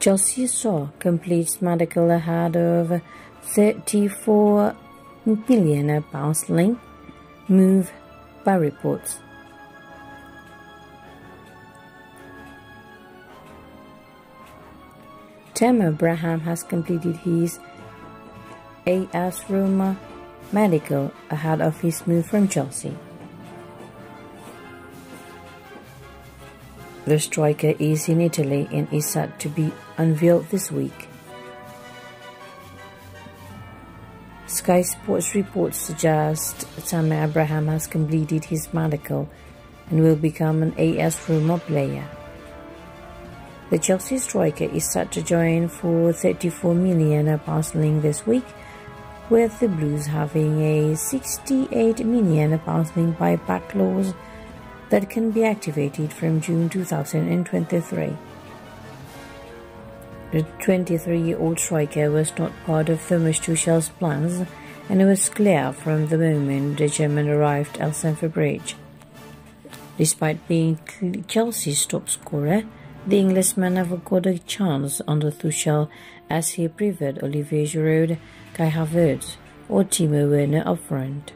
Chelsea Shaw completes medical ahead of 34 million pounds link move by reports. Tammy Abraham has completed his AS Roma medical ahead of his move from Chelsea. The striker is in Italy and is set to be unveiled this week. Sky Sports reports suggest Tammy Abraham has completed his medical and will become an AS Roma player. The Chelsea striker is set to join for 34 million pounds link this week, with the Blues having a 68 million pounds link buyback clause that can be activated from June 2023. The 23-year-old striker was not part of Thomas Tuchel's plans and it was clear from the moment the German arrived at Stamford Bridge. Despite being Chelsea's top scorer, the Englishman never got a chance under Tuchel as he preferred Olivier Giroud, Kai Havertz or Timo Werner up front.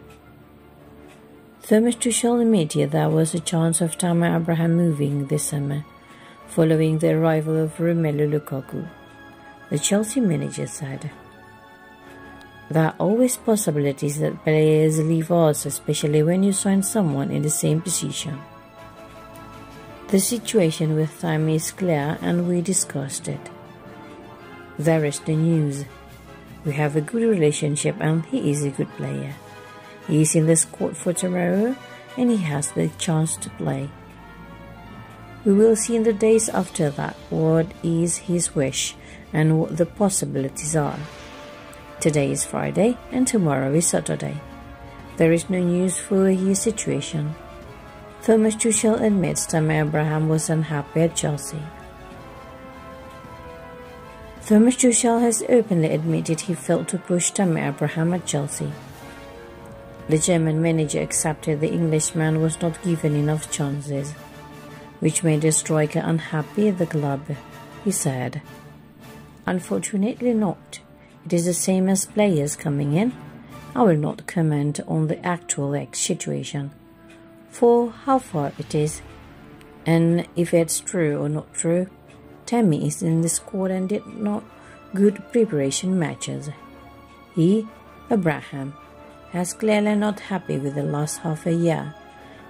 Thomas Tuchel admitted there was a chance of Tammy Abraham moving this summer, following the arrival of Romelu Lukaku. The Chelsea manager said, There are always possibilities that players leave us, especially when you sign someone in the same position. The situation with Tammy is clear and we discussed it. There is the news. We have a good relationship and he is a good player. He is in the squad for tomorrow and he has the chance to play. We will see in the days after that what is his wish and what the possibilities are. Today is Friday and tomorrow is Saturday. There is no news for his situation. Thomas Tuchel admits Tammy Abraham was unhappy at Chelsea. Thomas Tuchel has openly admitted he failed to push Tammy Abraham at Chelsea. The German manager accepted the Englishman was not given enough chances, which made the striker unhappy at the club, he said. Unfortunately not. It is the same as players coming in. I will not comment on the actual situation, for how far it is, and if it's true or not true. Tammy is in the squad and did not good preparation matches. He, Abraham, has clearly not happy with the last half a year,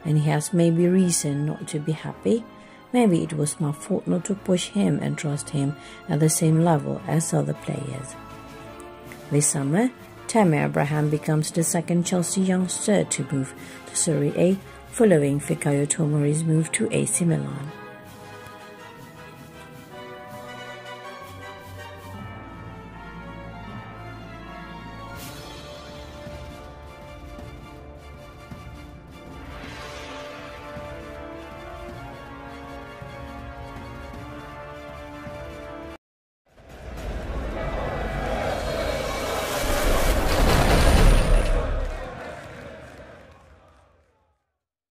and he has maybe reason not to be happy. Maybe it was my fault not to push him and trust him at the same level as other players. This summer, Tammy Abraham becomes the second Chelsea youngster to move to Serie A following Fikayo Tomori's move to AC Milan.